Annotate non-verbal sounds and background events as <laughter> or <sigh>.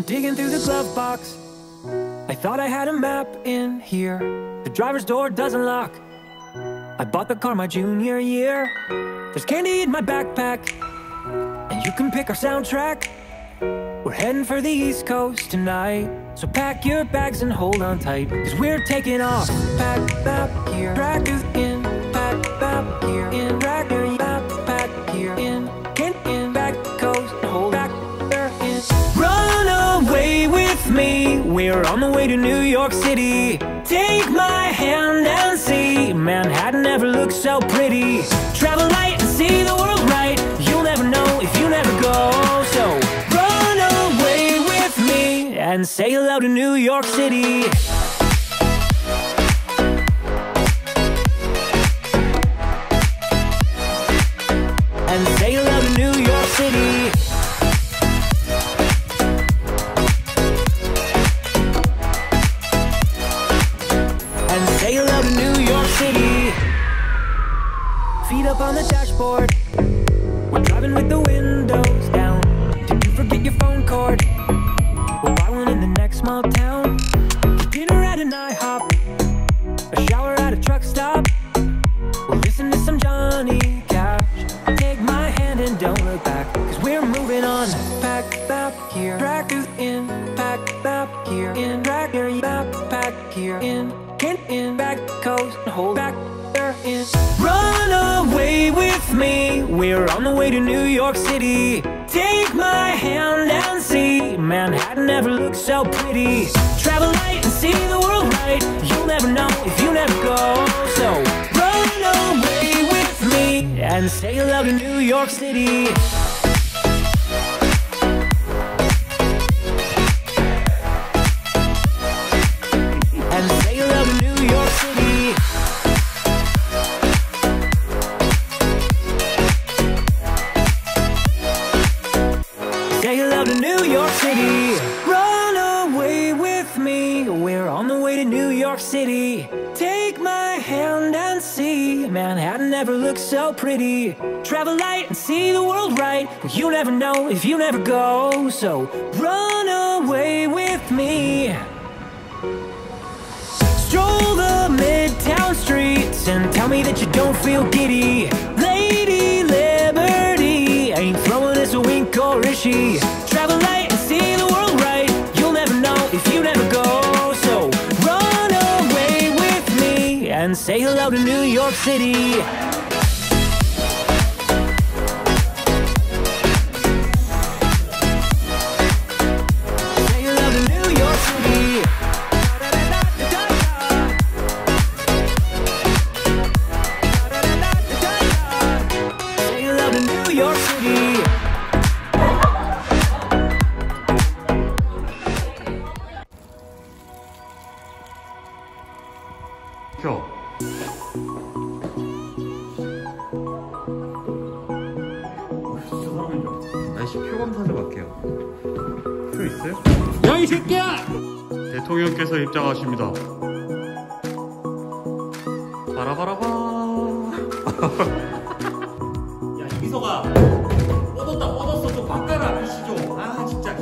I'm digging through the glove box. I thought I had a map in here. The driver's door doesn't lock. I bought the car my junior year. There's candy in my backpack. And you can pick our soundtrack. We're heading for the East Coast tonight. So pack your bags and hold on tight. Cause we're taking off. Pack map here. In. On the way to New York City. Take my hand and see. Manhattan never looked so pretty. Travel light and see the world right. You'll never know if you never go. So run away with me and say hello to New York City. Feet up on the dashboard. We're driving with the windows down. Did you forget your phone cord? We'll buy one in the next small town. Dinner at an IHOP. A shower at a truck stop. We'll listen to some Johnny Cash. Take my hand and don't look back. Cause we're moving on. Pack map here. Track is in. Pack map here. In. Track your backpack here. In. In. In. Back coast. Hold back. Run away with me. We're on the way to New York City. Take my hand and see. Manhattan never looked so pretty. Travel light and see the world right. You'll never know if you never go. So run away with me and say hello to New York City. York City. Take my hand and see. Manhattan never looked so pretty. Travel light and see the world right. But you never know if you never go. So run away with me. Stroll the midtown streets and tell me that you don't feel giddy. Lady Liberty ain't throwing us a wink or is she? Travel light and see the world right. You'll never know if you never and say hello to New York City. Say 날씨 표 검사 좀 할게요. 표 있어요? 야 이 새끼야! 대통령께서 입장하십니다. 바라바라바. <laughs> 야 이서가 뻗었다 뻗었어 좀 바꿔라 글씨 좀아 진짜